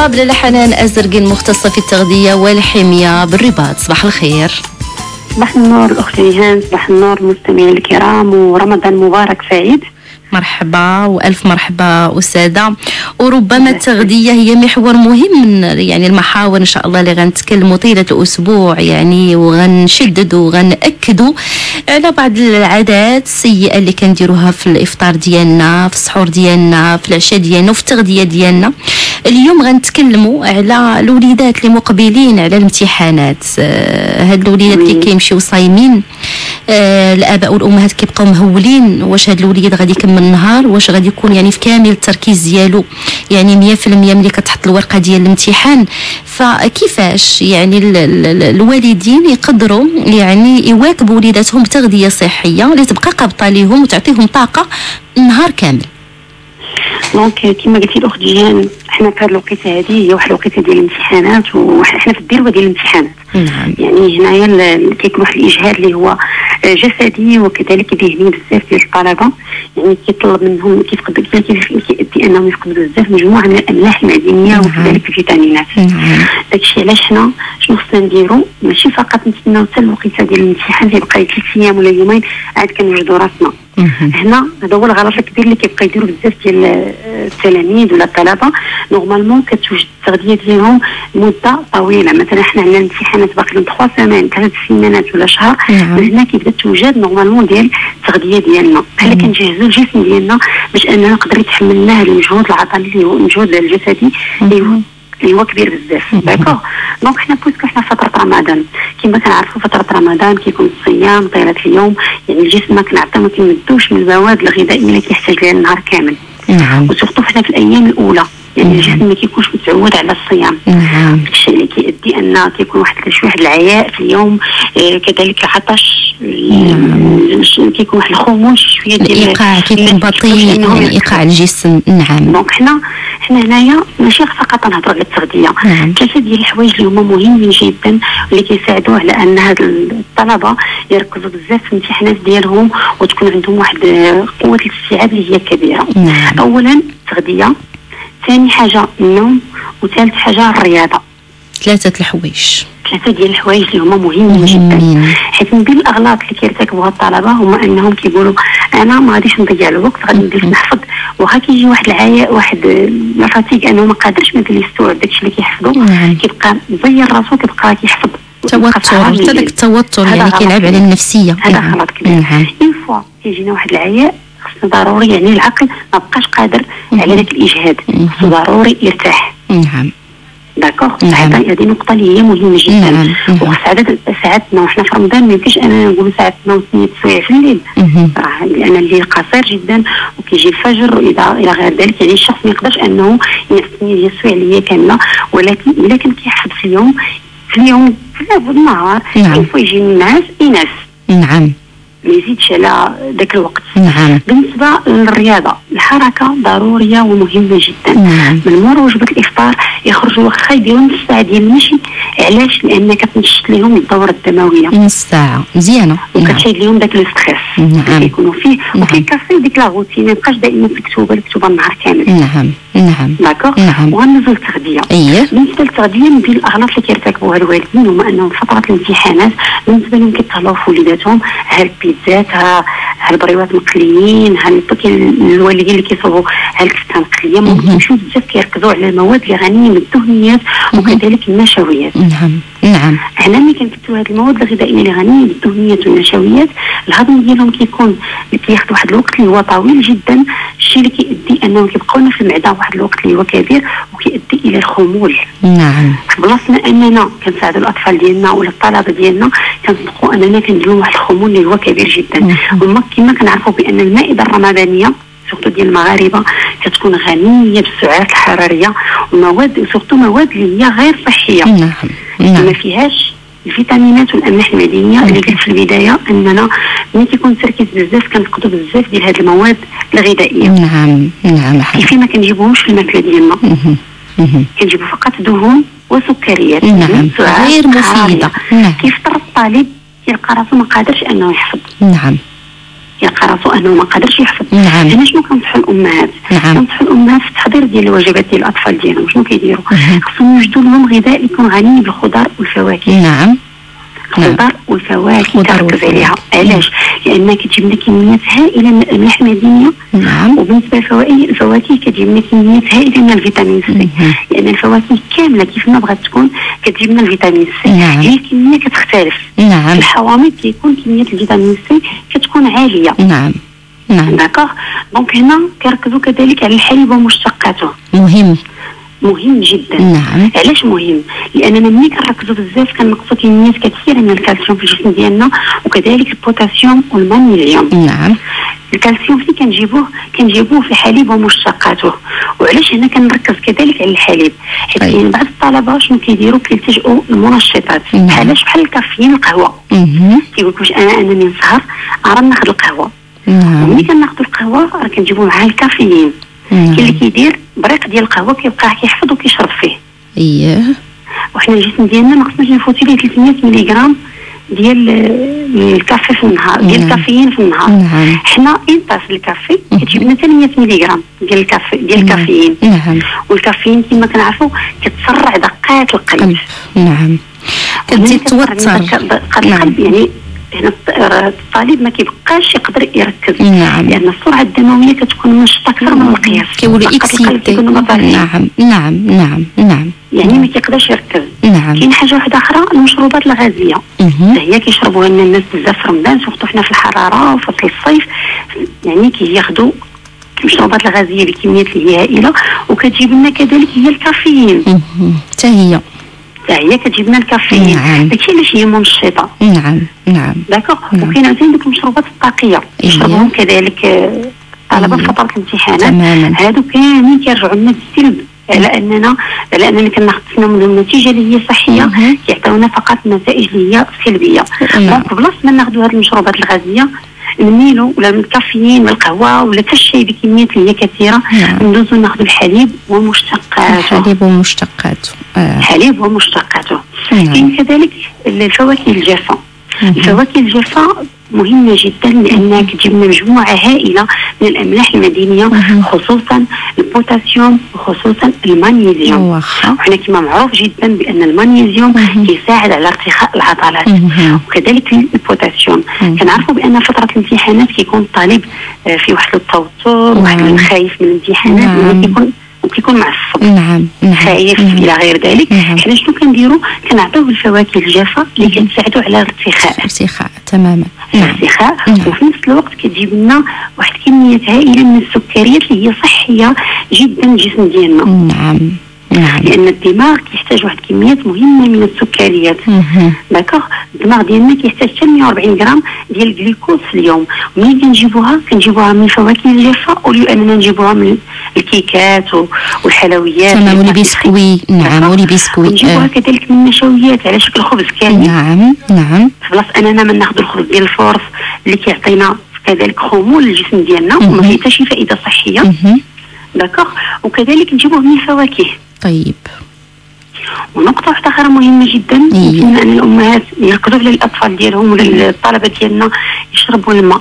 الطلاب لاله حنان ازرقي المختصه في التغذية والحمية. بالرباط صباح الخير. صباح النور الأخت جيهان صباح النور المستمعين الكرام ورمضان مبارك سعيد. مرحبا وألف مرحبا أستاذة. وربما التغذية هي محور مهم من يعني المحاور إن شاء الله اللي غنتكلموا طيلة الأسبوع يعني وغنشددوا وغنأكدوا على بعض العادات السيئة اللي كنديروها في الإفطار ديالنا في السحور ديالنا في العشاء ديالنا وفي التغذية ديالنا. اليوم غنتكلموا على الوليدات اللي مقبلين على الامتحانات. آه، هاد الوليدات اللي كيمشيو صايمين. آه، الآباء والأمهات كيبقاو مهولين. واش هاد الوليد غادي يكمل النهار؟ واش غادي يكون يعني في كامل التركيز ديالو؟ يعني 100% ملي كتحط الورقة ديال الامتحان. فكيفاش يعني ال ال الوالدين يقدروا يعني يواكبوا وليداتهم بتغذية صحية اللي تبقى قابطة ليهم وتعطيهم طاقة النهار كامل؟ دونك كما قلتي الأخت جيهان حنا في هذه الوقيتة هذه هي واحد الوقيتة ديال الامتحانات وحنا في الذروه ديال الامتحانات. نعم. يعني هنايا كيكون واحد الإجهاد اللي هو جسدي وكذلك ذهني بزاف ديال الطلبه يعني كيطلب منهم كيفقد كيؤدي انهم يفقدوا بزاف مجموعة من الأملاح المعدنيه نعم. وكذلك الفيتامينات. نعم. داكشي علاش حنا شنو خصنا نديرو؟ ماشي فقط نتسناو حتى الوقيته ديال الامتحان تيبقى ثلاث أيام ولا يومين عاد كنوجدوا راسنا. هنا هذا هو الغلط الكبير اللي كيبقى يديروا بزاف ديال آه، التلاميذ ولا الطلبة. normalement كتوجد التغذية ديالهم مدة طويلة. مثلا حنا عندنا امتحانات باقي لهم 3 سنين ثلاث سيمانات ولا شهر. نعم. من هنا كيبدا توجد normalement ديال التغذيه ديالنا. بحال كنجهزوا الجسم ديالنا باش انه يقدر يتحمل لنا هذا المجهود العضلي اللي هو المجهود الجسدي اللي هو اللي هو كبير بزاف. d'accord donc حنا puisque حنا فترة رمضان. كما كنعرفوا فترة رمضان كيكون الصيام طيلة اليوم. يعني الجسم ما كنعطيو ما كيمدوش من المواد الغذائيه اللي كيحتاج لها النهار كامل. نعم. و surtout حنا في الأيام الأولى. يعني الجسم ما كيكونش متعود على الصيام. الشيء اللي كيؤدي أن كيكون واحد شي واحد العياء في اليوم آه، كذلك العطش كيكون واحد الخمول شوية ديال الإيقاع كيكون بطيء إيقاع الجسم. نعم. donc حنا حنا هنايا ماشي فقط نهضروا على التغذية. نعم. ثلاثة ديال الحوايج اللي هما مهمين جدا واللي كيساعدوا على أن هاد الطلبة يركزوا بزاف في الامتحانات ديالهم وتكون عندهم واحد آه، قوة الاستيعاب اللي هي كبيرة. نعم. اولا التغذية. ثاني حاجة النوم وثالث حاجة الرياضة. ثلاثة الحوايج. ثلاثة ديال الحوايج اللي هما مهمين جدا. حيت من بين الأغلاط اللي كيرتكبوها الطلبة هما أنهم كيقولوا أنا ما غاديش نضيع الوقت غادي ندير نحفظ. وها كيجي واحد العياء واحد لا فاتيك أنه ما قادرش مثلا يستوعب داكشي اللي كيحفظه نعم. كيبقى مزير راسو كيبقى كيحفظ. توتر حتى داك. التوتر يعني كيلعب على كبير. النفسية. هذا نعم. غلط كبير. نعم. une fois كيجينا واحد العياء ضروري يعني العقل ما بقاش قادر على داك الإجهاد. خصو ضروري يرتاح. نعم. d'accord. نعم. هذه نقطة اللي هي مهمة جدا. نعم، نعم. وخص عدد ساعاتنا وحنا في رمضان ما يمكنش أنا نقول ساعتنا وثمانية سوايع في الليل. راه لأن الليل قصير جدا وكيجي الفجر والى إلى غير ذلك. يعني الشخص ما يقدرش أنه ينعس ثمانية ديال السوايع اللي هي كاملة. ولكن إلا كان كيحفظ في اليوم في اليوم في النهار نعم. يجي الناس؟ ينعس نعم. ما يزيدش على ذاك الوقت. نعم. بالنسبة للرياضة الحركة ضرورية ومهمة جدا. نعم. من مور وجبة الإفطار يخرجوا واخا يديروا نص ساعة ديال المشي علاش؟ لأن كتنشط لهم الدورة الدموية. نص ساعه مزيانة. نعم وكتشيد لهم داك ال stress نعم. اللي كيكونوا فيه. نعم. وكيكسر ديك la routine ما يبقاش دائما مكتوبة مكتوبة النهار كامل. نعم. نعم. d'accord نعم. وغنزل التغذية أييه. بالنسبة للتغذيه من بين الأغلاط اللي كيرتكبوها الوالدين هما أنهم فترة الامتحانات بالنسبة لهم كيتهلاو في وليداتهم. ها البيتزات ها البريوات مقليين ها الوالدين اللي كيصوبوا ها الكفته مقليه ممكن. يمشيو بزاف كيركزوا على المواد اللي غنيه بالدهنيات وكذلك النشويات. نعم. نعم. هنا ملي كنكتبوا هذه المواد الغذائيه اللي غنيه بالدهنيات والنشويات. الهضم ديالهم كيكون كياخذ واحد الوقت اللي هو طويل جدا الشيء اللي كيؤدي أنهم كيبقاونا في المعدة واحد الوقت اللي هو كبير وكيؤدي إلى الخمول. نعم. في بلاصتنا أننا كنساعدوا الأطفال ديالنا ولا الطلبة ديالنا كنصدقوا أننا كنديروا واحد الخمول اللي هو كبير جدا. مهم. وما كما كنعرفوا بأن المائدة الرمضانية surtout ديال المغاربة كتكون غنية بالسعرات الحرارية ومواد و surtout مواد اللي هي غير صحية. نعم. ما نعم فيهاش الفيتامينات والأملاح المعدنيه اللي قلت في البداية إننا ملي كيكون التركيز بزاف كنفقدوا بزاف ديال هذه المواد الغذائية نعم نعم حاجة. كيف ما كنجيبوهمش في الماكلة ديالنا. كنجيبوا فقط دهون وسكريات نعم. غير. حرارية. نعم. كيفطر الطالب كيلقى راسو ما قادرش أنه يحفظ نعم يلقى راسو انه ما قادرش يحفظ نعم. هنا شنو كنصحوا الأمهات نعم. كنصحوا الأمهات في التحضير ديال الوجبات ديال الأطفال ديالهم شنو كيديروا. خصهم يوجدوا لهم غذاء يكون غني بالخضار والفواكه نعم الخضار والفواكه. عليها علاش؟ لأن كتجيب لنا كميات هائلة من الاملاح المعدنيه نعم. وبالنسبة للفواكه كتجيب لنا كميات هائلة من الفيتامين سي. لأن الفواكه كاملة كيف ما بغات تكون كتجيب لنا الفيتامين سي. نعم. هي الكمية كتختلف. نعم. الحوامض كيكون كمية الفيتامين سي كتكون عالية. نعم. نعم. d'accord. donc هنا كيركزوا كذلك على الحليب ومشتقاته. مهم. مهم جدا. نعم. علاش مهم؟ لأننا ملي كنركزوا بزاف كنقصوا كميات كثيرة من الكالسيوم في الجسم ديالنا وكذلك البوتاسيوم والمغنيسيوم نعم. الكالسيوم فين كنجيبوه؟ كنجيبوه في الحليب ومشتقاته. وعلاش هنا كنركز كذلك على الحليب؟ حيت. كاين بعض الطلبه شنو كيديروا؟ كيلتجئوا للمنشطات. نعم. بحالاش بحال الكافيين القهوه. كيقول لك واش أنا انني نسهر راه ناخذ القهوة. نعم. وملي كناخذوا القهوة راه كنجيبوا معاها الكافيين. كاين اللي نعم كيدير بريق ديال القهوة كيبقى كيحفظ وكيشرب فيه. اييه وحنا الجسم ديالنا ما خصناش نفوتي ليه 300 ملغ ديال الكافي في النهار ديال نعم. الكافيين في النهار. نعم. حنا une tasse de café. كتجيب لنا 800 ملغ ديال الكافي ديال الكافيين. نعم. والكافيين كما كنعرفوا كتسرع دقات القلب. قلب نعم كتزيد توتر. نعم. القلب يعني هنا الط- الطالب ما كيبقاش يقدر يركز. نعم. لأن السرعة الدموية كتكون منشطه أكثر من القياس. كيولي مطالعين نعم. نعم. نعم. نعم. يعني ما كيقدرش يركز. نعم. كاين حاجة واحدة أخرى المشروبات الغازية. هي كيشربوها لنا الناس بزاف في رمضان surtout حنا في الحرارة وفصل الصيف. يعني كياخذوا المشروبات الغازية بكميات اللي هي هائله وكتجيب لنا كذلك هي الكافيين. حتى هي. هي كتجيب لنا الكافيين نعم. داكشي علاش هي منشطة نعم نعم d'accord نعم. وكاين عاوتاني دوك المشروبات الطاقية إيه. يشربوهم كذلك الطلبه في إيه. فتره الامتحانات هادو كاملين كيرجعوا لنا بالسلب على اننا على أننا كناخذ منهم النتيجة اللي هي صحية مهم. كيعطيونا فقط النتائج اللي هي سلبية. دونك بلاص ما ناخذوا هذه المشروبات الغازية نميلوا ولا من الكافيين ولا القهوة ولا حتى الشاي بكميات اللي هي كثيرة نعم. ندوزوا ناخذوا الحليب ومشتقاته الحليب ومشتقاته آه. الحليب ومشتقاته نعم كاين كذلك الفواكه الجافة. الفواكه الجافة مهمة جدا لأنها كتجيب لنا مجموعة هائلة من الأملاح المعدنية مهم. خصوصا البوتاسيوم وخصوصا المغنيسيوم واخا وحنا كما معروف جدا بأن المغنيسيوم مهم. كيساعد على ارتخاء العضلات. وكذلك البوتاسيوم. كنعرفوا بأن فترة الامتحانات كيكون الطالب آه، في واحد التوتر واحد نعم. خايف من الامتحانات نعم. كيكون وكيكون معصب نعم نعم خايف نعم. إلى غير ذلك نعم. حنا شنو كنديروا؟ كنعطيوه الفواكه الجافة اللي كتساعدوا على الارتخاء. ارتخاء تماما. نعم. الارتخاء نعم. وفي نفس الوقت كتجيب لنا واحد كميات هائلة من السكريات اللي هي صحية جدا للجسم ديالنا. نعم نعم. لأن الدماغ كيحتاج واحد كميات مهمة من السكريات. d'accord؟ الدماغ ديالنا كيحتاج حتى 140 غرام ديال الجلوكوز في اليوم. ملي كنجيبوها؟ كنجيبوها من الفواكه الجافة au lieu اننا نجيبوها من الكيكات والحلويات تمام و les و ال pâtisserie. biscuits نعم d'accord؟ و les biscuits ونجيبوها آه. كذلك من النشويات على شكل خبز كامل نعم نعم في بلاصه أننا ما ناخذ الخبز ديال ال force اللي كيعطينا كذلك خمول للجسم ديالنا. وما فيه حتى شي فائدة صحية. داكوغ وكذلك نجيبوه من الفواكه طيب ونقطة واحدة أخرى مهمة جدا إيه. أن الأمهات يركزوا على الأطفال ديالهم ولا الطلبة ديالنا يشربوا الماء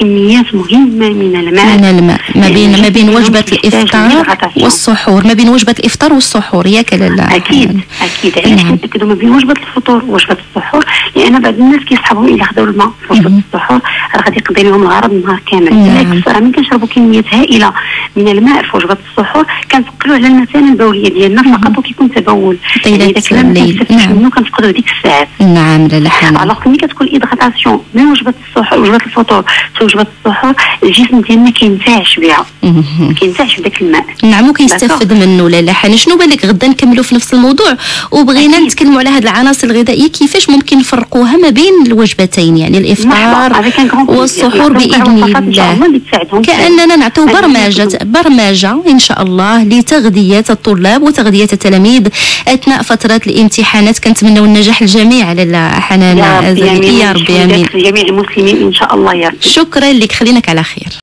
كميات مهمة من الماء. من الماء. ما بين ما بين الإفطار للغطاسيون. والسحور. ما بين وجبة الإفطار والسحور. ياك لالا أكيد أكيد. علاش نعم. كنتاكدوا ما بين وجبة الفطور ووجبة السحور. لأن بعض الناس كيصحابهم الا خداو الماء في وجبة. السحور. راه غادي يقضي لهم الغرض النهار كامل. نعم. بالعكس راه ملي كنشربوا كميات هائلة من الماء في وجبة السحور كنثقلوا على المثانه البولية ديالنا فقط وكيكون تبول. يعني اذا نعم. منه كنفقدوا هذيك الساعات. نعم لالا حنان alors ملي كتكون ال hydratation من وجبة السحور وجبة الفطور وجبة السحور الجسم ديالنا كينتعش بها. مهم. كينتعش بداك الماء. نعم وكيستفد منه. لالا حنان شنو بالك غدا نكملوا في نفس الموضوع؟ وبغينا. نتكلموا على هذه العناصر الغذائية كيفاش ممكن نفرقوها ما بين الوجبتين؟ يعني الإفطار. والسحور بإذن الله. كأننا نعطيو برمجه. برمجة إن شاء الله لتغذية الطلاب وتغذية التلاميذ أثناء فترة الامتحانات. كنتمنوا النجاح الجميع لالا حنان يا ربي. آمين. جميع المسلمين إن شاء الله يا ربي. شكرا لك خلينك على خير.